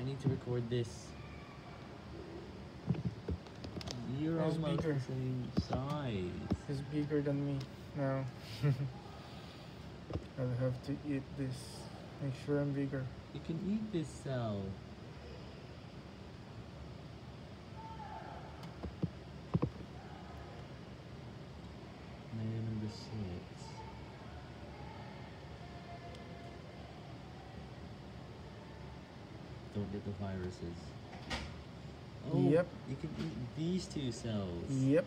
I need to record this. You're That's almost bigger. the same size. It's bigger than me now. I'll have to eat this. Make sure I'm bigger. You can eat this cell. Don't get the viruses. Oh, Yep. You can eat these two cells. Yep.